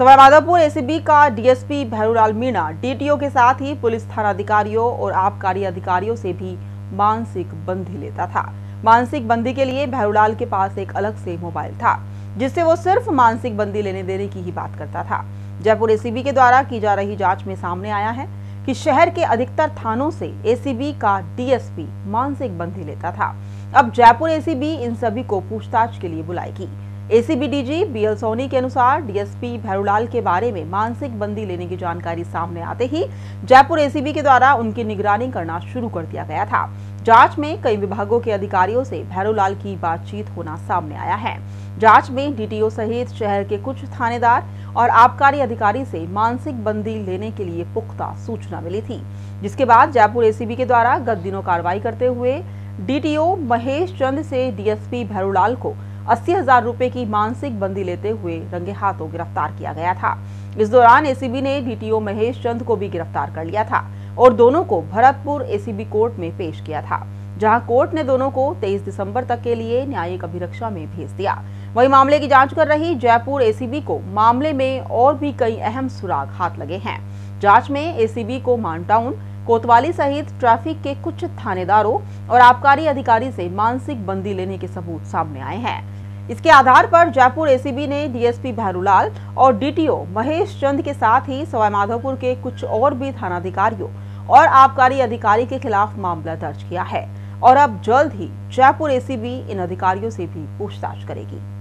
Sawai Madhopur ACB का DSP Bherulal Meena DTO के साथ ही पुलिस थाना अधिकारियों और आबकारी अधिकारियों से भी मानसिक बंदी लेता था। मानसिक बंदी के लिए भैरूलाल के पास एक अलग से मोबाइल था, जिससे वो सिर्फ़ मानसिक बंदी लेने देने की ही बात करता था। जयपुर एसीबी के द्वारा की जा रही जाँच में सामने आया है कि शहर के अधिकतर थानों से एसीबी का डीएसपी मानसिक बंदी लेता था। अब जयपुर एसीबी इन सभी को पूछताछ के लिए बुलाएगी। एसीबी डीजी बीएल सोनी के अनुसार डीएसपी भैरूलाल के बारे में मानसिक बंदी लेने की जानकारी सामने आते ही जयपुर एसीबी के द्वारा उनकी निगरानी करना शुरू कर दिया गया था। जाँच में कई विभागों के अधिकारियों से भैरूलाल की बातचीत होना सामने आया है। जाँच में डीटीओ सहित शहर के कुछ थानेदार और आबकारी अधिकारी से मानसिक बंदी लेने के लिए पुख्ता सूचना मिली थी, जिसके बाद जयपुर एसीबी के द्वारा गत दिनों कार्रवाई करते हुए डीटीओ महेश चंद से डीएसपी भैरूलाल को अस्सी हज़ार रूपए की मानसिक बंदी लेते हुए रंगे हाथों गिरफ़्तार किया गया था। इस दौरान एसीबी ने डीटीओ महेश चंद को भी गिरफ़्तार कर लिया था और दोनों को भरतपुर एसीबी कोर्ट में पेश किया था, जहाँ कोर्ट ने दोनों को 23 दिसंबर तक के लिए न्यायिक अभिरक्षा में भेज दिया। वही मामले की जाँच कर रही जयपुर एसीबी को मामले में और भी कई अहम सुराग हाथ लगे हैं। जाँच में एसीबी को मानटाउन, कोतवाली सहित ट्रैफ़िक के कुछ थानेदारों और आबकारी अधिकारी से मानसिक बंदी लेने के सबूत सामने आए हैं। इसके आधार पर जयपुर एसीबी ने डीएसपी भैरूलाल और डीटीओ महेश चंद के साथ ही सवाईमाधोपुर के कुछ और भी थानाधिकारियों और आबकारी अधिकारी के खिलाफ मामला दर्ज किया है और अब जल्द ही जयपुर एसीबी इन अधिकारियों से भी पूछताछ करेगी।